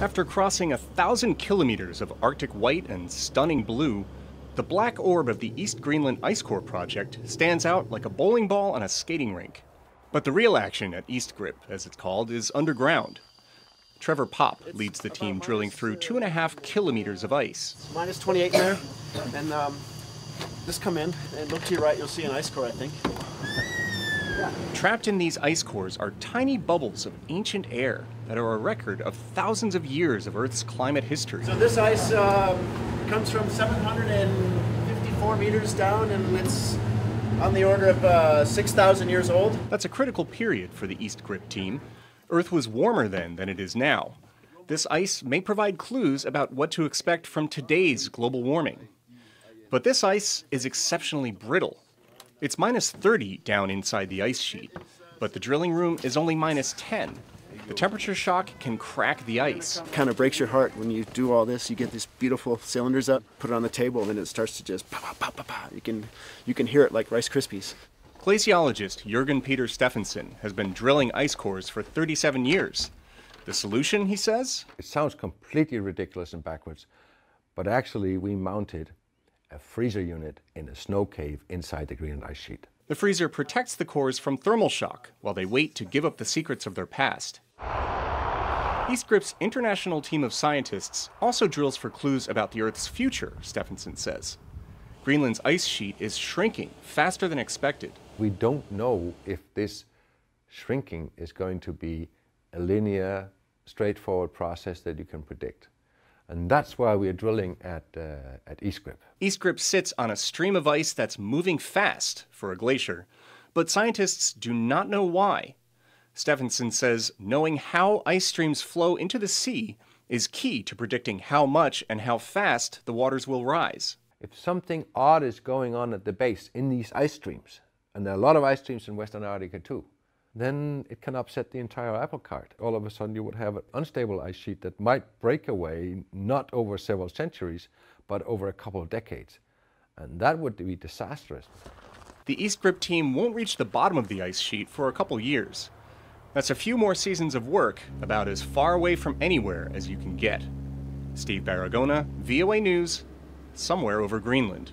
After crossing a thousand kilometers of Arctic white and stunning blue, the black orb of the East Greenland Ice Core project stands out like a bowling ball on a skating rink. But the real action at East Grip, as it's called, is underground. Trevor Popp leads the team drilling through two and a half kilometers of ice. Minus 28 there, and um, just come in and look to your right. You'll see an ice core, I think. Trapped in these ice cores are tiny bubbles of ancient air that are a record of thousands of years of Earth's climate history. So this ice um, comes from 754 meters down, and it's on the order of uh, 6,000 years old. That's a critical period for the East Grip team. Earth was warmer then than it is now. This ice may provide clues about what to expect from today's global warming. But this ice is exceptionally brittle. It's minus 30 down inside the ice sheet, but the drilling room is only minus 10. The temperature shock can crack the ice. Kind of breaks your heart when you do all this. You get these beautiful cylinders up, put it on the table, and then it starts to just pa pa pa pa pa. You can you can hear it like Rice Krispies. Glaciologist Jurgen Peter Steffensen has been drilling ice cores for 37 years. The solution, he says? It sounds completely ridiculous and backwards, but actually we mounted a freezer unit in a snow cave inside the Greenland ice sheet. The freezer protects the cores from thermal shock while they wait to give up the secrets of their past. East EastGrip's international team of scientists also drills for clues about the Earth's future, Steffensen says. Greenland's ice sheet is shrinking faster than expected. We don't know if this shrinking is going to be a linear, straightforward process that you can predict. And that's why we're drilling at, uh, at EastGrip. EastGrip sits on a stream of ice that's moving fast for a glacier, but scientists do not know why. Steffensen says knowing how ice streams flow into the sea is key to predicting how much and how fast the waters will rise. If something odd is going on at the base in these ice streams, and there are a lot of ice streams in Western Antarctica too, then it can upset the entire apple cart. All of a sudden you would have an unstable ice sheet that might break away, not over several centuries, but over a couple of decades. And that would be disastrous. The East Grip team won't reach the bottom of the ice sheet for a couple years. That's a few more seasons of work, about as far away from anywhere as you can get. Steve Baragona, VOA News, somewhere over Greenland.